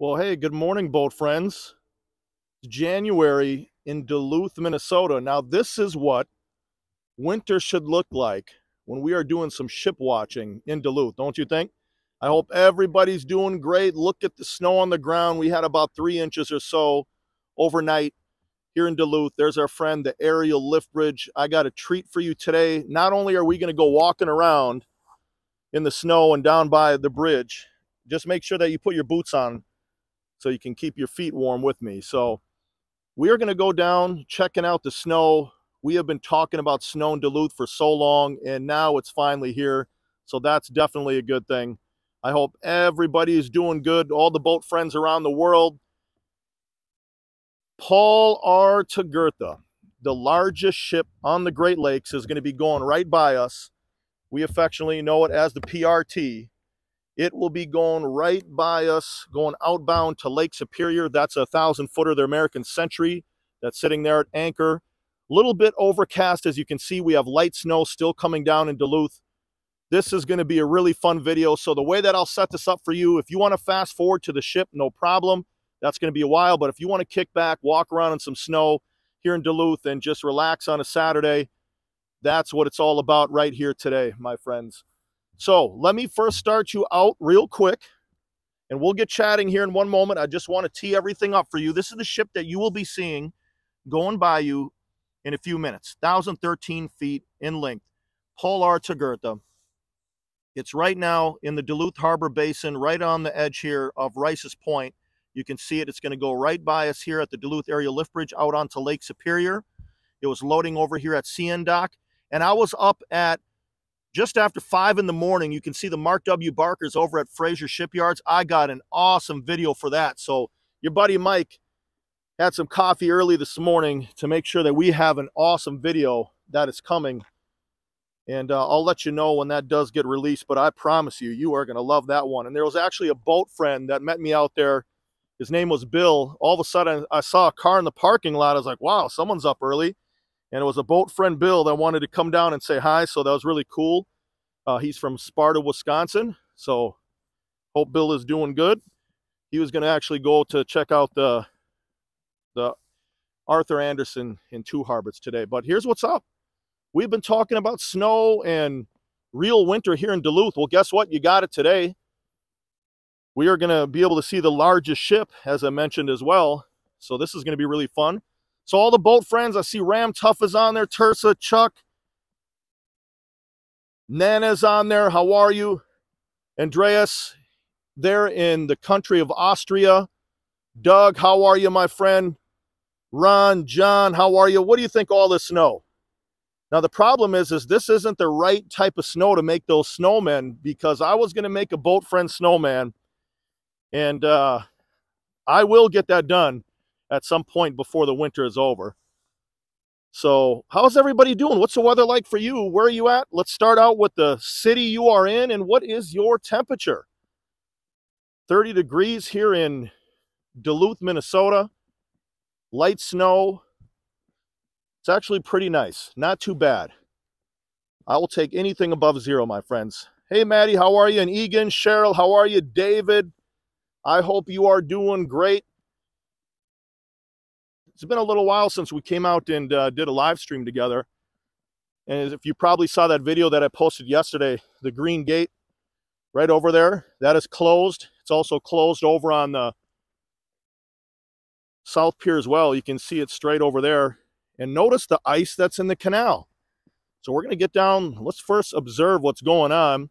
Well, hey, good morning, boat friends. It's January in Duluth, Minnesota. Now, this is what winter should look like when we are doing some ship watching in Duluth, don't you think? I hope everybody's doing great. Look at the snow on the ground. We had about three inches or so overnight here in Duluth. There's our friend, the aerial lift bridge. I got a treat for you today. Not only are we going to go walking around in the snow and down by the bridge, just make sure that you put your boots on so you can keep your feet warm with me. So we are going to go down checking out the snow. We have been talking about snow in Duluth for so long, and now it's finally here. So that's definitely a good thing. I hope everybody is doing good, all the boat friends around the world. Paul R. Tregurtha, the largest ship on the Great Lakes, is going to be going right by us. We affectionately know it as the PRT. It will be going right by us, going outbound to Lake Superior. That's a thousand footer, the American Century that's sitting there at anchor. A little bit overcast, as you can see. We have light snow still coming down in Duluth. This is going to be a really fun video. So the way that I'll set this up for you, if you want to fast forward to the ship, no problem. That's going to be a while. But if you want to kick back, walk around in some snow here in Duluth and just relax on a Saturday, that's what it's all about right here today, my friends. So let me first start you out real quick and we'll get chatting here in one moment. I just want to tee everything up for you. This is the ship that you will be seeing going by you in a few minutes. 1,013 feet in length. Paul R. Tregurtha. It's right now in the Duluth Harbor Basin, right on the edge here of Rice's Point. You can see it. It's going to go right by us here at the Duluth Aerial Lift Bridge out onto Lake Superior. It was loading over here at CN Dock. And I was up at just after 5 in the morning. You can see the Mark W. Barkers over at Fraser Shipyards. I got an awesome video for that. So your buddy Mike had some coffee early this morning to make sure that we have an awesome video that is coming and uh, I'll let you know when that does get released, but I promise you, you are going to love that one. And there was actually a boat friend that met me out there. His name was Bill. All of a sudden, I saw a car in the parking lot. I was like, wow, someone's up early. And it was a boat friend, Bill, that wanted to come down and say hi. So that was really cool. Uh, he's from Sparta, Wisconsin. So hope Bill is doing good. He was going to actually go to check out the, the Arthur Anderson in Two Harbors today. But here's what's up. We've been talking about snow and real winter here in Duluth. Well, guess what? You got it today. We are going to be able to see the largest ship, as I mentioned as well. So this is going to be really fun. So all the boat friends, I see Ram Tough is on there, Tersa, Chuck, Nana's on there. How are you? Andreas, there in the country of Austria. Doug, how are you, my friend? Ron, John, how are you? What do you think all this snow? Now the problem is, is this isn't the right type of snow to make those snowmen because I was going to make a boat friend snowman, and uh, I will get that done at some point before the winter is over. So how's everybody doing? What's the weather like for you? Where are you at? Let's start out with the city you are in and what is your temperature? 30 degrees here in Duluth, Minnesota. Light snow, it's actually pretty nice. Not too bad. I will take anything above zero, my friends. Hey, Maddie, how are you? And Egan, Cheryl, how are you? David, I hope you are doing great. It's been a little while since we came out and uh, did a live stream together. And if you probably saw that video that I posted yesterday, the green gate right over there, that is closed. It's also closed over on the South Pier as well. You can see it straight over there and notice the ice that's in the canal. So we're going to get down. Let's first observe what's going on.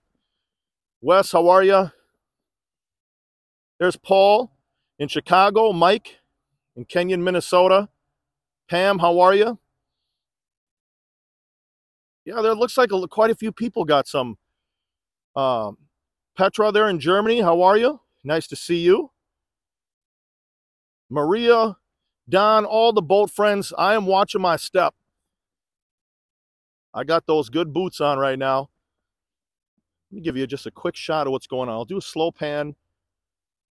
Wes, how are you? There's Paul in Chicago, Mike in Kenyon, Minnesota. Pam, how are you? Yeah, there looks like a, quite a few people got some. Um, Petra there in Germany, how are you? Nice to see you. Maria Don, all the boat friends, I am watching my step. I got those good boots on right now. Let me give you just a quick shot of what's going on. I'll do a slow pan.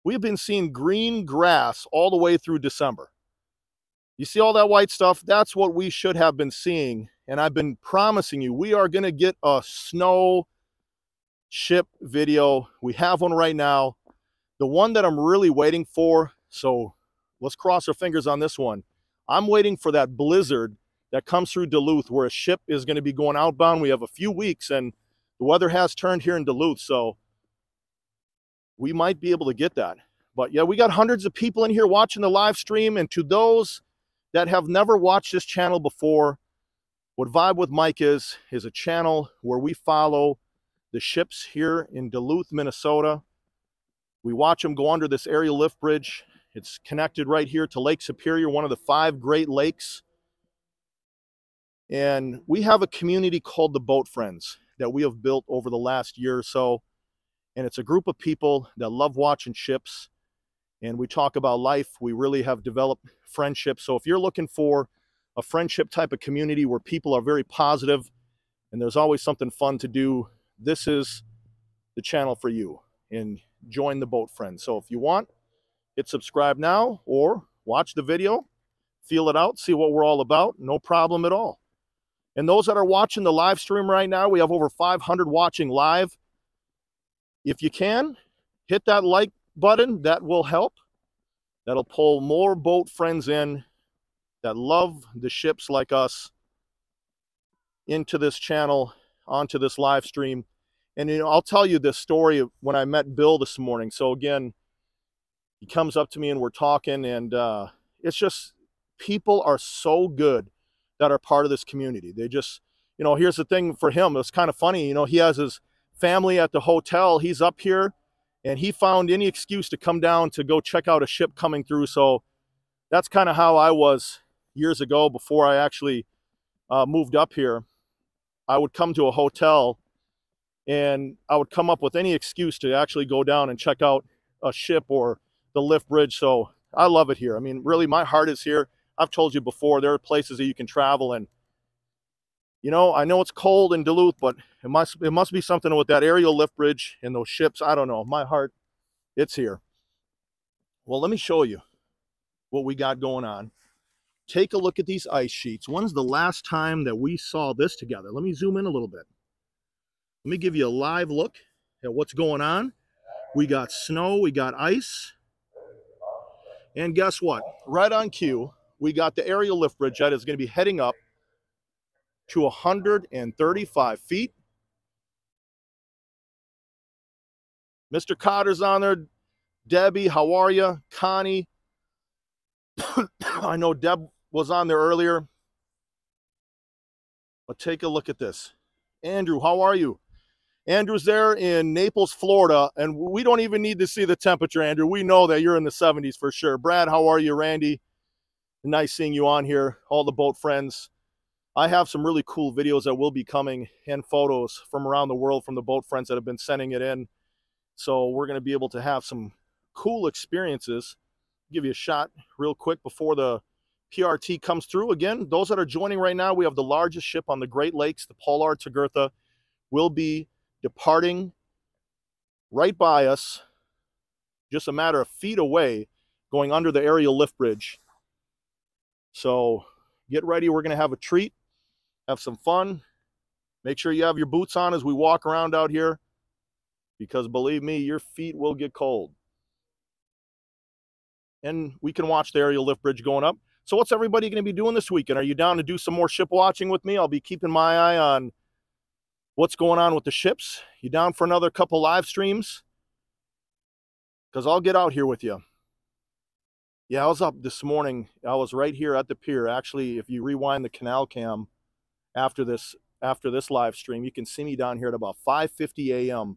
We have been seeing green grass all the way through December. You see all that white stuff? That's what we should have been seeing. And I've been promising you, we are going to get a snow ship video. We have one right now. The one that I'm really waiting for, so let's cross our fingers on this one. I'm waiting for that blizzard that comes through Duluth where a ship is going to be going outbound. We have a few weeks and the weather has turned here in Duluth, so we might be able to get that. But yeah, we got hundreds of people in here watching the live stream. And to those that have never watched this channel before, what Vibe with Mike is, is a channel where we follow the ships here in Duluth, Minnesota. We watch them go under this aerial lift bridge. It's connected right here to Lake Superior, one of the five Great Lakes. And we have a community called the Boat Friends that we have built over the last year or so. And it's a group of people that love watching ships. And we talk about life. We really have developed friendships. So if you're looking for a friendship type of community where people are very positive and there's always something fun to do, this is the channel for you. And join the boat friends. So if you want, hit subscribe now or watch the video, feel it out, see what we're all about. No problem at all. And those that are watching the live stream right now, we have over 500 watching live. If you can, hit that like button. That will help. That'll pull more boat friends in that love the ships like us into this channel, onto this live stream. And you know, I'll tell you this story of when I met Bill this morning. So again, he comes up to me and we're talking, and uh, it's just people are so good that are part of this community. They just, you know, here's the thing for him. It's kind of funny. You know, he has his family at the hotel. He's up here, and he found any excuse to come down to go check out a ship coming through. So that's kind of how I was years ago before I actually uh, moved up here. I would come to a hotel and I would come up with any excuse to actually go down and check out a ship or the lift bridge. So I love it here. I mean, really, my heart is here. I've told you before, there are places that you can travel and you know, I know it's cold in Duluth, but it must it must be something with that aerial lift bridge and those ships. I don't know. My heart, it's here. Well, let me show you what we got going on. Take a look at these ice sheets. When's the last time that we saw this together? Let me zoom in a little bit. Let me give you a live look at what's going on. We got snow, we got ice. And guess what? Right on cue, we got the aerial lift bridge that is going to be heading up to 135 feet. Mr. Cotter's on there. Debbie, how are you? Connie. I know Deb was on there earlier. But take a look at this. Andrew, how are you? Andrew's there in Naples, Florida, and we don't even need to see the temperature, Andrew. We know that you're in the 70s for sure. Brad, how are you? Randy, nice seeing you on here. All the boat friends. I have some really cool videos that will be coming and photos from around the world from the boat friends that have been sending it in. So we're going to be able to have some cool experiences. Give you a shot real quick before the PRT comes through. Again, those that are joining right now, we have the largest ship on the Great Lakes, the Paul R. Tregurtha, will be departing right by us, just a matter of feet away, going under the aerial lift bridge. So get ready. We're going to have a treat, have some fun. Make sure you have your boots on as we walk around out here because believe me, your feet will get cold. And we can watch the aerial lift bridge going up. So what's everybody going to be doing this weekend? Are you down to do some more ship watching with me? I'll be keeping my eye on what's going on with the ships. You down for another couple live streams? Because I'll get out here with you. Yeah, I was up this morning. I was right here at the pier. Actually, if you rewind the canal cam after this after this live stream, you can see me down here at about 5:50 a.m.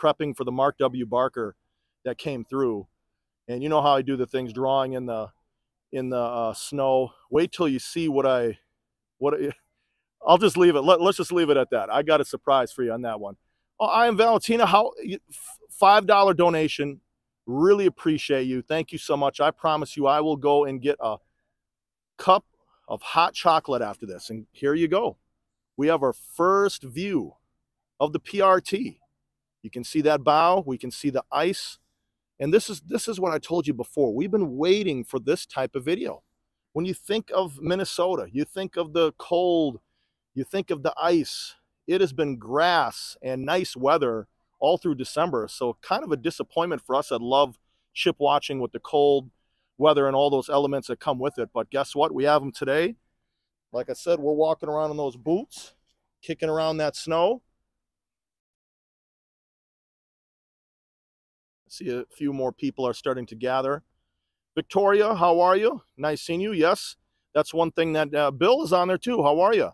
prepping for the Mark W. Barker that came through. And you know how I do the things drawing in the in the uh, snow. Wait till you see what I what I, I'll just leave it. Let, us just leave it at that. I got a surprise for you on that one. Oh, I am Valentina. How five dollar donation. Really appreciate you. Thank you so much. I promise you, I will go and get a cup of hot chocolate after this. And here you go. We have our first view of the PRT. You can see that bow. We can see the ice. And this is this is what I told you before. We've been waiting for this type of video. When you think of Minnesota, you think of the cold you think of the ice. It has been grass and nice weather all through December. So kind of a disappointment for us that love ship watching with the cold weather and all those elements that come with it. But guess what? We have them today. Like I said, we're walking around in those boots, kicking around that snow. see a few more people are starting to gather. Victoria, how are you? Nice seeing you. Yes, that's one thing that uh, Bill is on there too. How are you?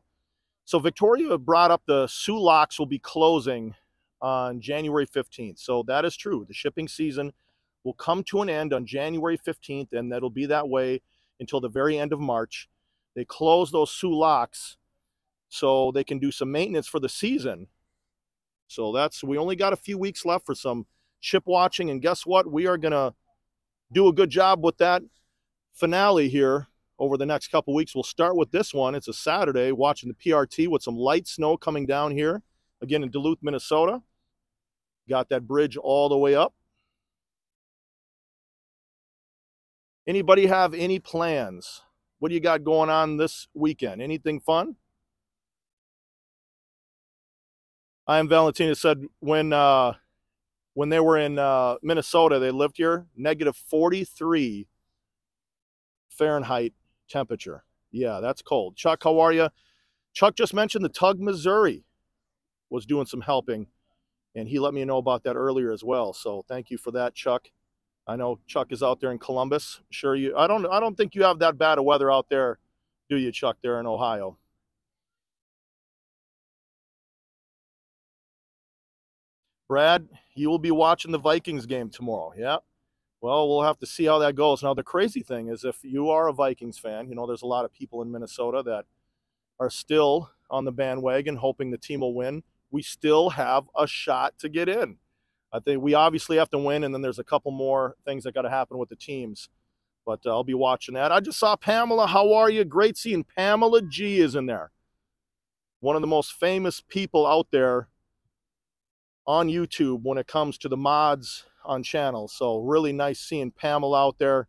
So Victoria brought up the Soo Locks will be closing on January 15th. So that is true. The shipping season will come to an end on January 15th, and that'll be that way until the very end of March. They close those Soo Locks so they can do some maintenance for the season. So that's we only got a few weeks left for some ship watching, and guess what? We are gonna do a good job with that finale here over the next couple weeks. We'll start with this one. It's a Saturday, watching the PRT with some light snow coming down here, again in Duluth, Minnesota. Got that bridge all the way up. Anybody have any plans? What do you got going on this weekend? Anything fun? I am Valentina said when uh, when they were in uh, Minnesota, they lived here, negative 43 Fahrenheit temperature. Yeah, that's cold. Chuck, how are you? Chuck just mentioned the Tug, Missouri was doing some helping, and he let me know about that earlier as well. So thank you for that, Chuck. I know Chuck is out there in Columbus. Sure, you. I don't. I don't think you have that bad of weather out there, do you, Chuck? There in Ohio. Brad, you will be watching the Vikings game tomorrow. Yeah. Well, we'll have to see how that goes. Now, the crazy thing is, if you are a Vikings fan, you know there's a lot of people in Minnesota that are still on the bandwagon, hoping the team will win. We still have a shot to get in. I think we obviously have to win, and then there's a couple more things that got to happen with the teams. But uh, I'll be watching that. I just saw Pamela. How are you? Great seeing Pamela G is in there. One of the most famous people out there on YouTube when it comes to the mods on channels. So really nice seeing Pamela out there.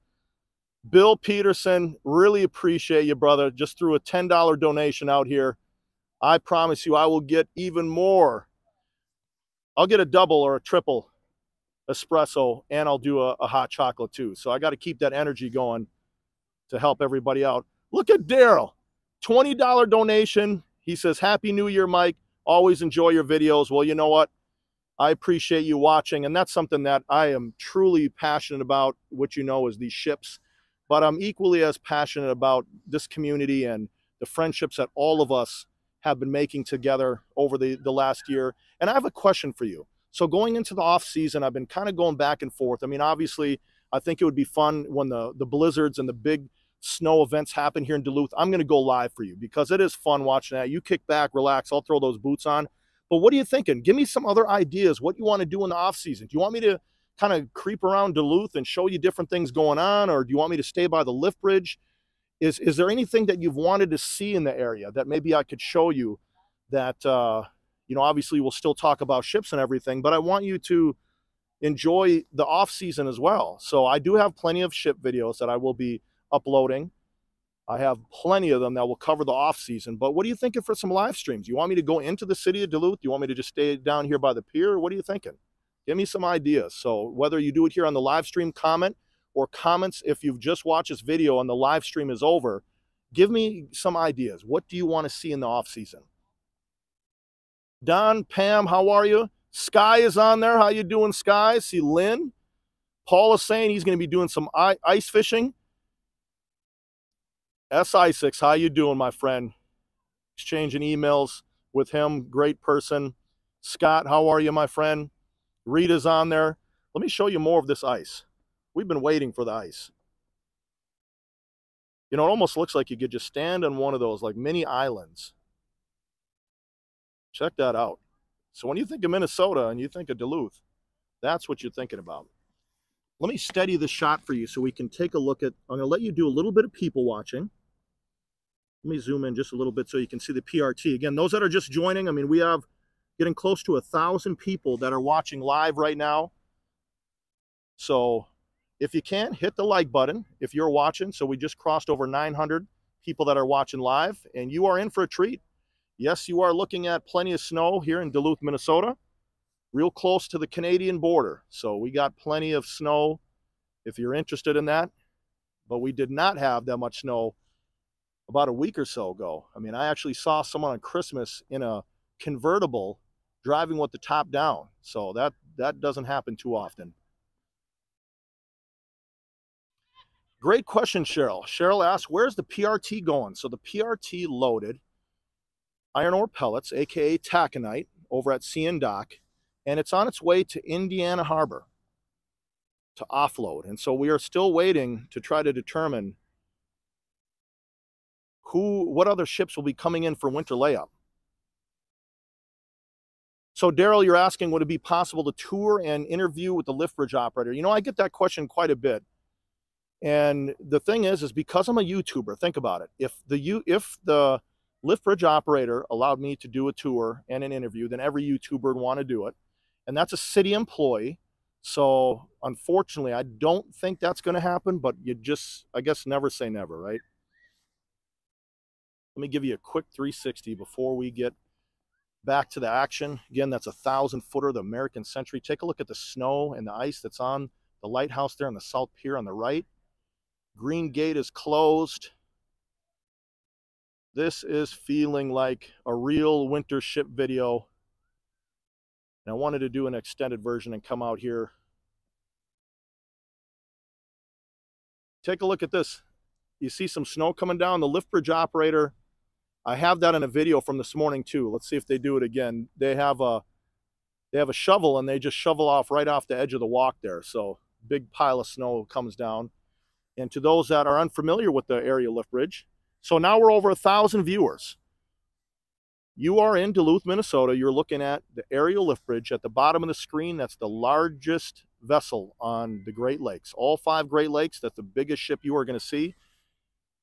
Bill Peterson, really appreciate you, brother. Just threw a $10 donation out here. I promise you, I will get even more I'll get a double or a triple espresso and I'll do a, a hot chocolate too. So I got to keep that energy going to help everybody out. Look at Daryl, $20 donation. He says, Happy New Year, Mike. Always enjoy your videos. Well, you know what? I appreciate you watching. And that's something that I am truly passionate about, which you know is these ships. But I'm equally as passionate about this community and the friendships that all of us have been making together over the, the last year. And I have a question for you. So going into the off season, I've been kind of going back and forth. I mean, obviously, I think it would be fun when the the blizzards and the big snow events happen here in Duluth. I'm going to go live for you because it is fun watching that. You kick back, relax. I'll throw those boots on. But what are you thinking? Give me some other ideas. What you want to do in the off season? Do you want me to kind of creep around Duluth and show you different things going on, or do you want me to stay by the lift bridge? Is is there anything that you've wanted to see in the area that maybe I could show you? That uh, you know, obviously we'll still talk about ships and everything, but I want you to enjoy the off season as well. So I do have plenty of ship videos that I will be uploading. I have plenty of them that will cover the off season. But what are you thinking for some live streams? You want me to go into the city of Duluth? You want me to just stay down here by the pier? What are you thinking? Give me some ideas. So whether you do it here on the live stream, comment or comments if you've just watched this video and the live stream is over. Give me some ideas. What do you want to see in the off season? Don, Pam, how are you? Sky is on there. How you doing, Sky? See Lynn. Paul is saying he's going to be doing some ice fishing. SI6, how you doing, my friend? Exchanging emails with him. Great person. Scott, how are you, my friend? Rita's on there. Let me show you more of this ice. We've been waiting for the ice. You know, it almost looks like you could just stand on one of those like mini islands Check that out. So when you think of Minnesota and you think of Duluth, that's what you're thinking about. Let me steady the shot for you so we can take a look at, I'm going to let you do a little bit of people watching. Let me zoom in just a little bit so you can see the PRT. Again, those that are just joining, I mean, we have getting close to a thousand people that are watching live right now. So if you can, hit the like button if you're watching. So we just crossed over 900 people that are watching live, and you are in for a treat. Yes, you are looking at plenty of snow here in Duluth, Minnesota. real close to the Canadian border. So we got plenty of snow if you're interested in that. But we did not have that much snow about a week or so ago. I mean, I actually saw someone on Christmas in a convertible driving with the top down. So that that doesn't happen too often. Great question, Cheryl. Cheryl asks, where's the PRT going? So the PRT loaded iron ore pellets, aka taconite, over at CN Dock, and it's on its way to Indiana Harbor to offload. And so we are still waiting to try to determine who, what other ships will be coming in for winter layup. So, Daryl, you're asking, would it be possible to tour and interview with the lift bridge operator? You know, I get that question quite a bit. And the thing is, is because I'm a YouTuber, think about it. If the you if the lift bridge operator allowed me to do a tour and an interview, then every YouTuber would want to do it. And that's a city employee. So unfortunately, I don't think that's going to happen, but you just, I guess, never say never, right? Let me give you a quick 360 before we get back to the action. Again, that's a thousand footer, the American Century. Take a look at the snow and the ice that's on the lighthouse there on the South Pier on the right. Green Gate is closed. This is feeling like a real winter ship video. And I wanted to do an extended version and come out here. Take a look at this. You see some snow coming down. The lift bridge operator I have that in a video from this morning too. Let's see if they do it again. They have a they have a shovel and they just shovel off right off the edge of the walk there. So big pile of snow comes down. And to those that are unfamiliar with the aerial lift bridge, so now we're over a thousand viewers. You are in Duluth, Minnesota. You're looking at the aerial lift bridge at the bottom of the screen. That's the largest vessel on the Great Lakes. All five Great Lakes, that's the biggest ship you are going to see.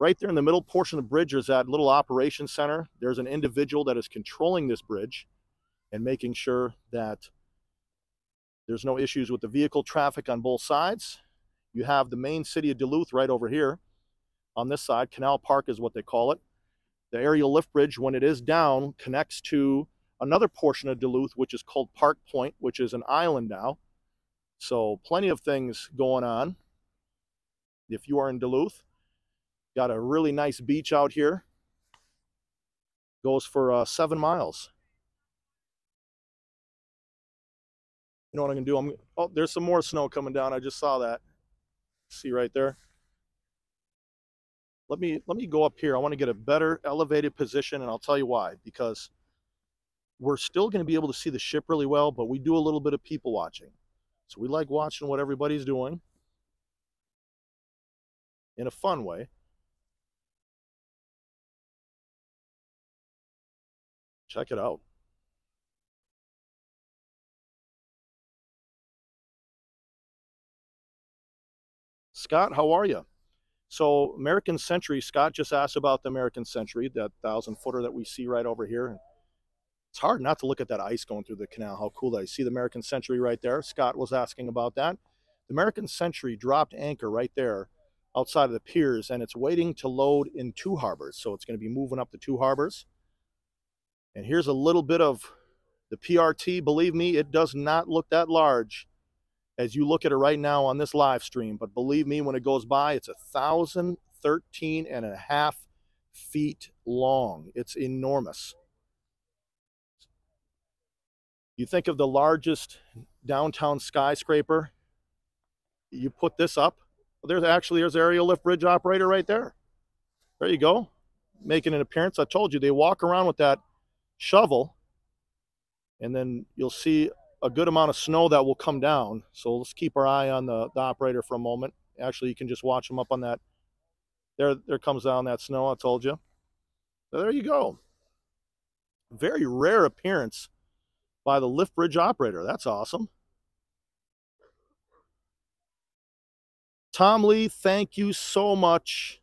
Right there in the middle portion of the bridge is that little operation center. There's an individual that is controlling this bridge and making sure that there's no issues with the vehicle traffic on both sides. You have the main city of Duluth right over here on this side. Canal Park is what they call it. The aerial lift bridge, when it is down, connects to another portion of Duluth, which is called Park Point, which is an island now. So plenty of things going on if you are in Duluth. Got a really nice beach out here. Goes for uh, seven miles. You know what I'm gonna do? I'm oh, there's some more snow coming down. I just saw that. See right there. Let me let me go up here. I want to get a better elevated position, and I'll tell you why. Because we're still going to be able to see the ship really well, but we do a little bit of people watching. So we like watching what everybody's doing in a fun way. Check it out. Scott, how are you? So American Century, Scott just asked about the American Century, that thousand footer that we see right over here. It's hard not to look at that ice going through the canal. How cool that! is. See the American Century right there? Scott was asking about that. The American Century dropped anchor right there outside of the piers and it's waiting to load in two harbors. So it's going to be moving up to two harbors. And here's a little bit of the PRT. Believe me, it does not look that large as you look at it right now on this live stream. But believe me, when it goes by, it's a thousand thirteen and a half feet long. It's enormous. You think of the largest downtown skyscraper, you put this up. Well, there's actually there's aerial lift bridge operator right there. There you go, making an appearance. I told you they walk around with that shovel and then you'll see a good amount of snow that will come down. So let's keep our eye on the, the operator for a moment. Actually, you can just watch them up on that. There, there comes down that snow, I told you. So there you go. Very rare appearance by the lift bridge operator. That's awesome. Tom Lee, thank you so much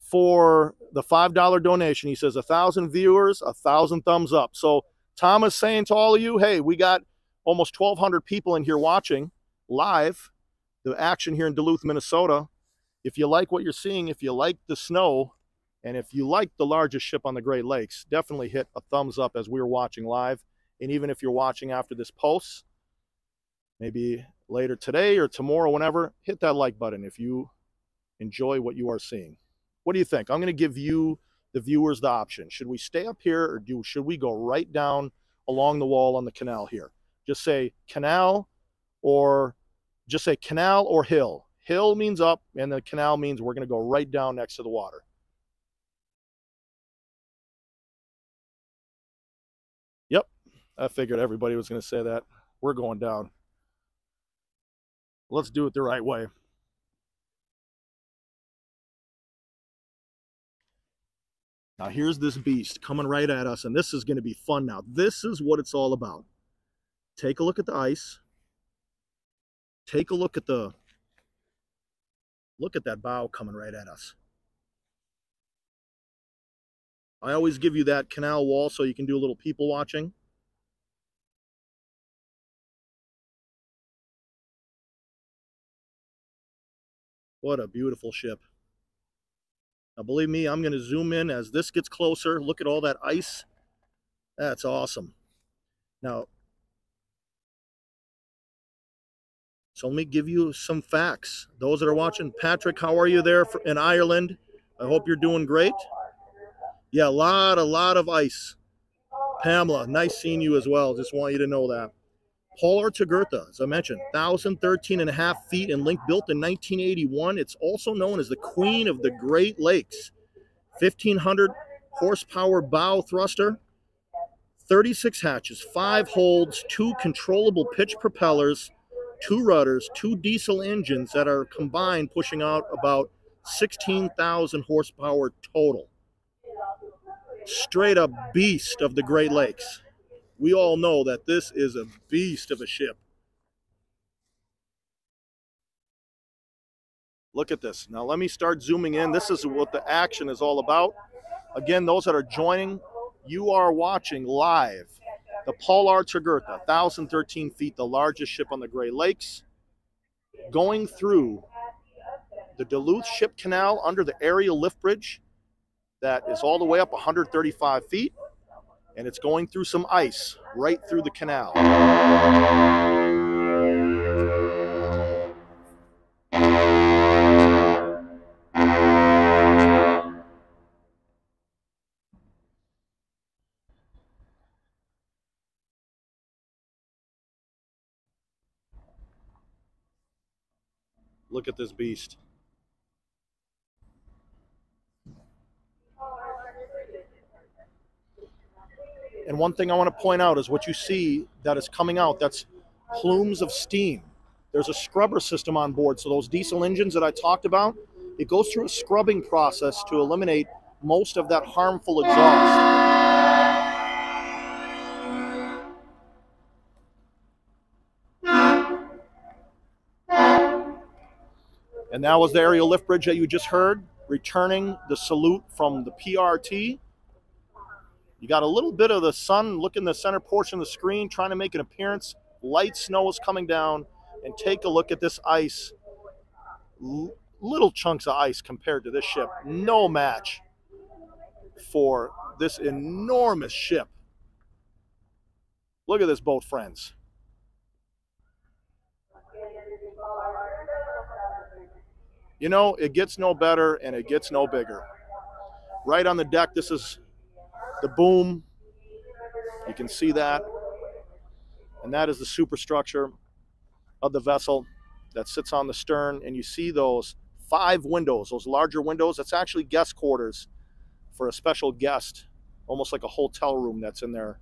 for the $5 donation. He says, a thousand viewers, a thousand thumbs up. So Tom is saying to all of you, hey, we got almost 1,200 people in here watching live the action here in Duluth, Minnesota. If you like what you're seeing, if you like the snow, and if you like the largest ship on the Great Lakes, definitely hit a thumbs up as we're watching live. And even if you're watching after this post, maybe later today or tomorrow, whenever, hit that like button if you enjoy what you are seeing. What do you think? I'm going to give you, the viewers, the option. Should we stay up here or do should we go right down along the wall on the canal here? Just say canal or just say canal or hill. Hill means up, and the canal means we're going to go right down next to the water. Yep, I figured everybody was going to say that. We're going down. Let's do it the right way. Now here's this beast coming right at us, and this is going to be fun now. This is what it's all about. Take a look at the ice. Take a look at the look at that bow coming right at us. I always give you that canal wall so you can do a little people watching. What a beautiful ship. Now, believe me, I'm going to zoom in as this gets closer. Look at all that ice. That's awesome. Now, So let me give you some facts. Those that are watching, Patrick, how are you there in Ireland? I hope you're doing great. Yeah, a lot, a lot of ice. Pamela, nice seeing you as well. Just want you to know that. Paul R. Tregurtha, as I mentioned, 1,013 and a half feet and link built in 1981. It's also known as the Queen of the Great Lakes. 1,500 horsepower bow thruster, 36 hatches, five holds, two controllable pitch propellers, two rudders, two diesel engines that are combined pushing out about 16,000 horsepower total. Straight up beast of the Great Lakes. We all know that this is a beast of a ship. Look at this. Now let me start zooming in. This is what the action is all about. Again, those that are joining, you are watching live the Paul R. Tregurtha, 1,013 feet, the largest ship on the Great Lakes, going through the Duluth Ship Canal under the aerial lift bridge that is all the way up 135 feet, and it's going through some ice right through the canal. Look at this beast. And one thing I want to point out is what you see that is coming out, that's plumes of steam. There's a scrubber system on board. So those diesel engines that I talked about, it goes through a scrubbing process to eliminate most of that harmful exhaust. And that was the aerial lift bridge that you just heard, returning the salute from the PRT. You got a little bit of the sun, look in the center portion of the screen, trying to make an appearance. Light snow is coming down. And take a look at this ice. L little chunks of ice compared to this ship. No match for this enormous ship. Look at this boat, friends. You know, it gets no better and it gets no bigger. Right on the deck, this is the boom. You can see that. And that is the superstructure of the vessel that sits on the stern. And you see those five windows, those larger windows. That's actually guest quarters for a special guest, almost like a hotel room that's in there.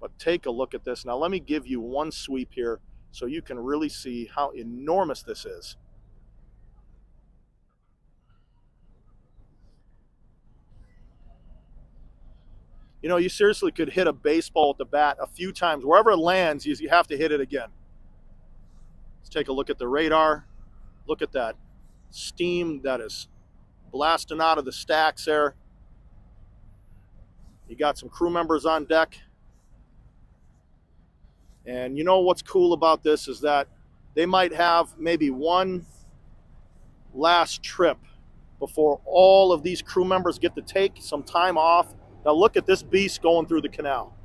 But take a look at this. Now, let me give you one sweep here so you can really see how enormous this is. You know, you seriously could hit a baseball with the bat a few times. Wherever it lands, you have to hit it again. Let's take a look at the radar. Look at that steam that is blasting out of the stacks there. You got some crew members on deck. And you know what's cool about this is that they might have maybe one last trip before all of these crew members get to take some time off now look at this beast going through the canal.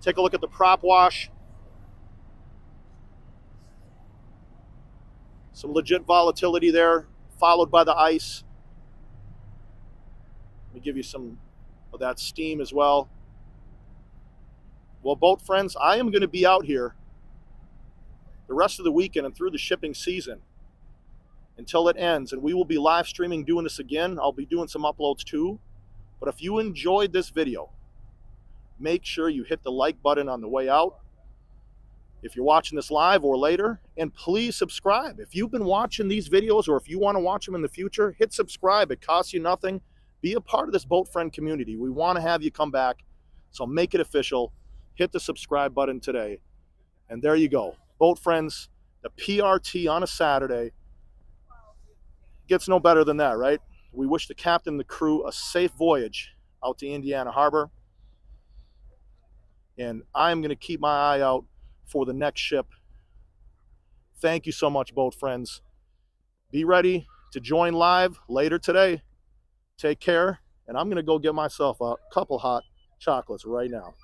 Take a look at the prop wash. Some legit volatility there, followed by the ice. Let me give you some of that steam as well. Well, boat friends, I am going to be out here the rest of the weekend and through the shipping season until it ends. And we will be live streaming doing this again. I'll be doing some uploads too. But if you enjoyed this video, make sure you hit the like button on the way out. If you're watching this live or later, and please subscribe. If you've been watching these videos or if you want to watch them in the future, hit subscribe. It costs you nothing. Be a part of this boat friend community. We want to have you come back. So make it official. Hit the subscribe button today. And there you go. Boat friends, the PRT on a Saturday. Gets no better than that, right? We wish the captain and the crew a safe voyage out to Indiana Harbor. And I'm going to keep my eye out for the next ship. Thank you so much, boat friends. Be ready to join live later today. Take care. And I'm going to go get myself a couple hot chocolates right now.